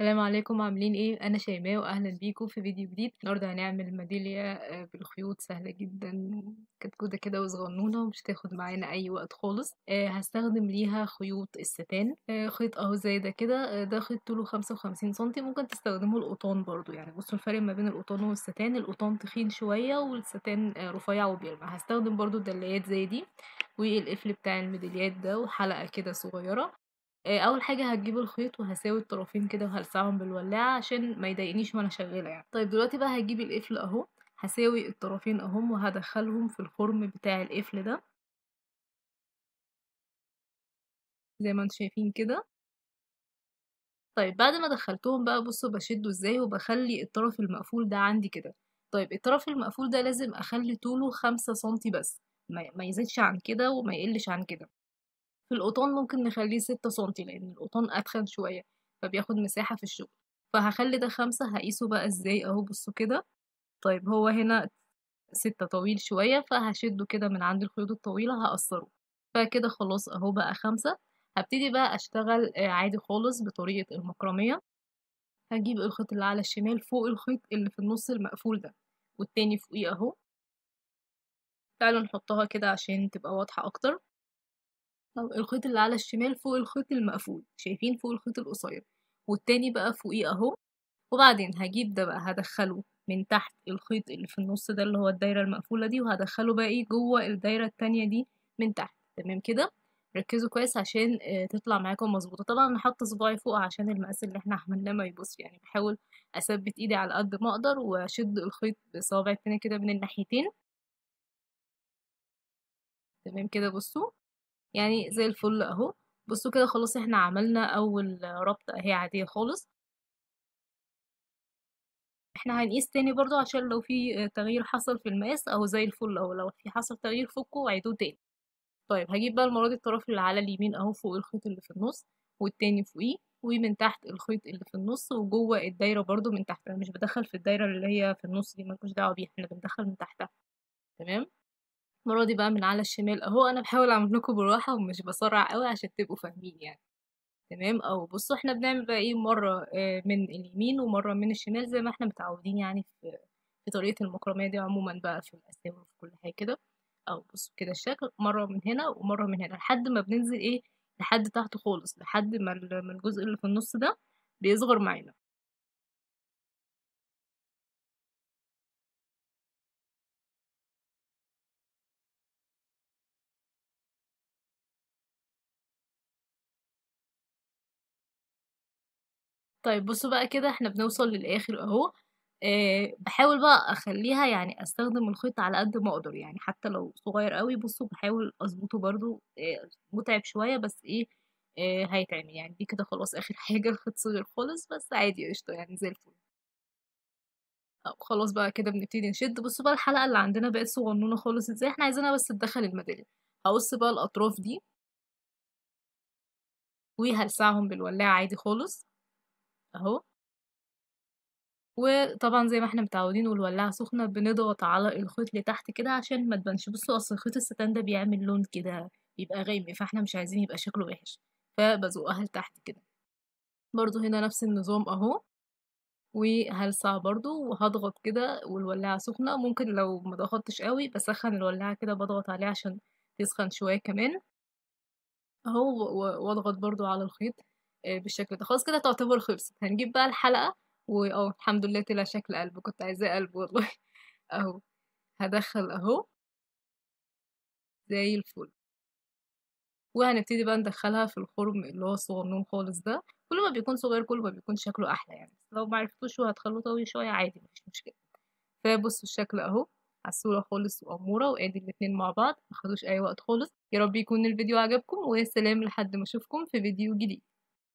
السلام عليكم عاملين إيه؟ أنا شيماء واهلا بيكم في فيديو جديد. النهارده هنعمل ميدالية آه، بالخيوط سهلة جدا كتكوته كده وصغنونة ومش هتاخد معانا أي وقت خالص. آه، هستخدم ليها خيوط الستان. آه، خيط أهو زي ده كده ده خيط طوله 55 سنتي. ممكن تستخدموا القطان برضو يعني. بصوا الفرق ما بين القطان والستان. القطان تخين شوية والستان رفيع وبيلمع هستخدم برضو دلايات زي دي والقفل بتاع الميداليات ده وحلقة كده صغيرة. آه، أول حاجة هتجيب الخيط وهساوي الطرفين كده وهلسعهم بالولاعة عشان ما يضايقنيش وأنا شغالة يعني. طيب دلوقتي بقى هجيب القفل أهو هساوي الطرفين اهم وهدخلهم في الخرم بتاع القفل ده. زي ما أنتم شايفين كده. طيب بعد ما دخلتهم بقى بصوا بشده إزاي وبخلي الطرف المقفول ده عندي كده. طيب الطرف المقفول ده لازم أخلي طوله خمسة سنتي بس ما يزيدش عن كده وما يقلش عن كده. في القطان ممكن نخليه ستة سنتي لأن القطان أتخن شوية فبياخد مساحة في الشغل. فهخلي ده خمسة هقيسه بقى إزاي؟ أهو بصوا كده. طيب هو هنا ستة طويل شوية فهشده كده من عند الخيوط الطويلة هقصره. فكده خلاص أهو بقى خمسة. هبتدي بقى أشتغل آه، عادي خالص بطريقة المكرمية هجيب الخيط اللي على الشمال فوق الخيط اللي في النص المقفول ده والتاني فوقيه أهو. تعالوا نحطها كده عشان تبقى واضحة أكتر. طب الخيط اللي على الشمال فوق الخيط المقفول شايفين فوق الخيط القصير والتاني بقى فوقيه أهو وبعدين هجيب ده بقى هدخله من تحت الخيط اللي في النص ده اللي هو الدايرة المقفولة دي وهدخله بقى إيه جوه الدايرة التانية دي من تحت تمام كده؟ ركزوا كويس عشان آه، تطلع معاكم مظبوطة. طبعا أنا حاطة صباعي فوق عشان المقاس اللي إحنا عملناه ما يبص يعني بحاول أثبت إيدي على قد ما أقدر وأشد الخيط بصوابعي التانية كده من الناحيتين. تمام كده بصوا. يعني زي الفل أهو. بصوا كده خلاص إحنا عملنا أول ربطة أهي عادية خالص. إحنا هنقيس تاني برضو عشان لو في تغيير حصل في المقاس أو زي الفل أو لو في حصل تغيير فكوا وعيدوه تاني. طيب هجيب بقى المرة دي الطرف اللي على اليمين أهو فوق الخيط اللي في النص والتاني فوقيه ومن تحت الخيط اللي في النص وجوه الدايرة برضو من تحت أنا مش بدخل في الدايرة اللي هي في النص دي ملكوش دعوة بيها. إحنا بندخل من تحتها. تمام؟ المرة دي بقى من على الشمال أهو أنا بحاول أعمل لكم بالراحة ومش بسرع قوي عشان تبقوا فاهمين يعني. تمام؟ أو بصوا إحنا بنعمل بقى إيه مرة آه، من اليمين ومرة من الشمال زي ما إحنا متعودين يعني في في طريقة المكرمية دي عموما بقى في الأساور وفي كل حاجة كده. أو بصوا كده الشكل مرة من هنا ومرة من هنا لحد ما بننزل إيه لحد تحت خالص لحد ما الجزء اللي في النص ده بيصغر معانا. طيب بصوا بقى كده إحنا بنوصل للآخر أهو. أه بحاول بقى أخليها يعني أستخدم الخيط على قد ما أقدر يعني حتى لو صغير قوي. بصوا بحاول أظبطه برضو أه متعب شوية بس إيه أه هيتعمل يعني. دي كده خلاص آخر حاجة الخيط صغير خالص بس عادي قشطة يعني زي الفل. خلاص بقى كده بنبتدي نشد. بصوا بقى الحلقة اللي عندنا بقت صغنونة خالص إزاي؟ إحنا عايزينها بس تدخل الميدالية هقص بقى الأطراف دي. وهلسعهم بالولاعة عادي خالص. أهو. وطبعا زي ما إحنا متعودين والولاعة سخنة بنضغط على الخيط لتحت كده عشان ما تبانش. بصوا أصل خيط الستان ده بيعمل لون كده بيبقى غامق فإحنا مش عايزين يبقى شكله وحش فبزقها لتحت كده. برضو هنا نفس النظام أهو. وهلسع برضو وهضغط كده والولاعة سخنة. ممكن لو ما ضغطتش قوي بسخن الولاعة كده بضغط عليها عشان تسخن شوية كمان. أهو وأضغط برضو على الخيط. بالشكل ده. خلاص كده تعتبر خلصت. هنجيب بقى الحلقة واه الحمد لله طلع شكل قلب. كنت عايزاه قلب والله. أهو. هدخل أهو. زي الفل. وهنبتدي بقى ندخلها في الخرم اللي هو الصغنون خالص ده. كل ما بيكون صغير كل ما بيكون شكله أحلى يعني. لو معرفتوش وهتخلوه طويل شوية عادي مفيش مشكلة. فبصوا الشكل أهو. عسولة خالص وأمورة وأدي الاتنين مع بعض. مخدوش أي وقت خالص. يا رب يكون الفيديو عجبكم. وسلام لحد ما أشوفكم في فيديو جديد.